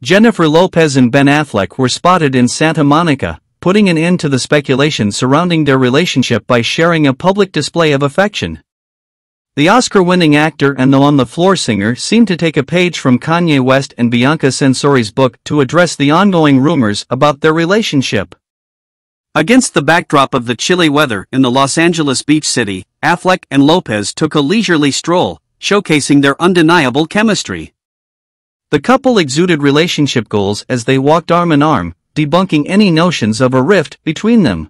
Jennifer Lopez and Ben Affleck were spotted in Santa Monica, putting an end to the speculation surrounding their relationship by sharing a public display of affection. The Oscar-winning actor and the on-the-floor singer seemed to take a page from Kanye West and Bianca Censori's book to address the ongoing rumors about their relationship. Against the backdrop of the chilly weather in the Los Angeles beach city, Affleck and Lopez took a leisurely stroll, showcasing their undeniable chemistry. The couple exuded relationship goals as they walked arm in arm, debunking any notions of a rift between them.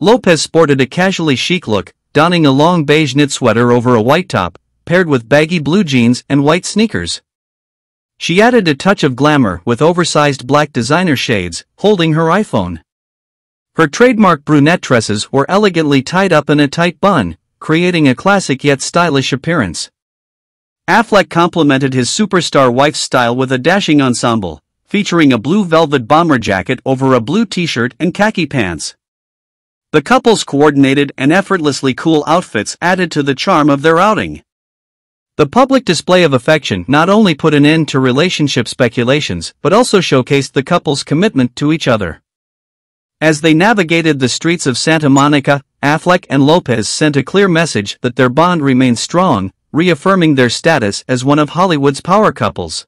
Lopez sported a casually chic look, donning a long beige knit sweater over a white top, paired with baggy blue jeans and white sneakers. She added a touch of glamour with oversized black designer shades, holding her iPhone. Her trademark brunette tresses were elegantly tied up in a tight bun, creating a classic yet stylish appearance. Affleck complemented his superstar wife's style with a dashing ensemble, featuring a blue velvet bomber jacket over a blue t-shirt and khaki pants. The couple's coordinated and effortlessly cool outfits added to the charm of their outing. The public display of affection not only put an end to relationship speculations but also showcased the couple's commitment to each other. As they navigated the streets of Santa Monica, Affleck and Lopez sent a clear message that their bond remains strong, reaffirming their status as one of Hollywood's power couples.